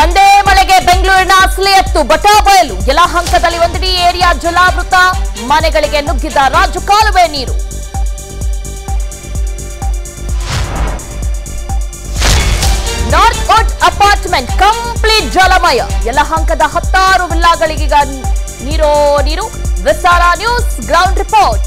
ಒಂದೇ ಮಳೆಗೆ ಬೆಂಗಳೂರಿನ ಅಸಲಿ ಎತ್ತು ಬಟಾಬಯಲು ಯಲಹಂಕದಲ್ಲಿ ಒಂದಿಡೀ ಏರಿಯಾ ಜಲಾವೃತ. ಮನೆಗಳಿಗೆ ನುಗ್ಗಿದ ರಾಜು ಕಾಲುವೆ ನೀರು. ನಾರ್ತ್ ಕೋಟ್ ಅಪಾರ್ಟ್ಮೆಂಟ್ ಕಂಪ್ಲೀಟ್ ಜಲಮಯ. ಯಲಹಂಕದ ಹತ್ತಾರು ವಿಲ್ಲಾಗಳಿಗೀಗ ನೀರೋ ನೀರು. Vistara news, ground report.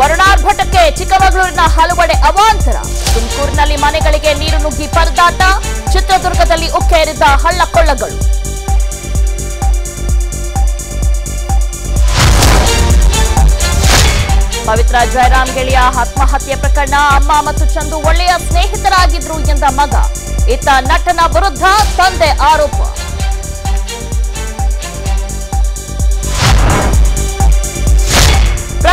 ವರುಣಾರ್ಭಟಕ್ಕೆ ಚಿಕ್ಕಮಗಳೂರಿನ ಹಲವೆಡೆ ಅವಾಂತರ. ತುಮಕೂರಿನಲ್ಲಿ ಮನೆಗಳಿಗೆ ನೀರು ನುಗ್ಗಿ ಪರದಾಟ, ಚಿತ್ರದುರ್ಗದಲ್ಲಿ ಉಕ್ಕೇರಿದ ಹಳ್ಳಕೊಳ್ಳಗಳು. ಪವಿತ್ರ ಜಯರಾಮ್ ಗೆಳೆಯ ಆತ್ಮಹತ್ಯೆ ಪ್ರಕರಣ ಅಮ್ಮ ಮತ್ತು ಚಂದು ಒಳ್ಳೆಯ ಸ್ನೇಹಿತರಾಗಿದ್ರು ಎಂದ ಮಗ. ಇತ್ತ ನಟನ ವಿರುದ್ಧ ತಂದೆ ಆರೋಪ.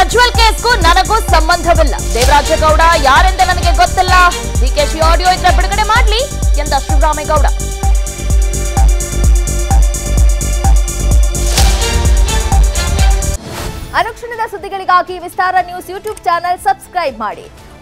ಪ್ರಜ್ವಲ್ ಕೇಸ್ಗೂ ನನಗೂ ಸಂಬಂಧವಿಲ್ಲ. ದೇವರಾಜೇಗೌಡ ಯಾರೆಂದ ನನಗೆ ಗೊತ್ತಿಲ್ಲ. ಡಿಕೆಶಿ ಆಡಿಯೋ ಇದ್ರೆ ಬಿಡುಗಡೆ ಮಾಡ್ಲಿ ಎಂದ ಶಿವರಾಮೇಗೌಡ. ಅನುಕ್ಷಣದ ಸುದ್ದಿಗಳಿಗಾಗಿ Vistara news YouTube channel subscribe ಮಾಡಿ.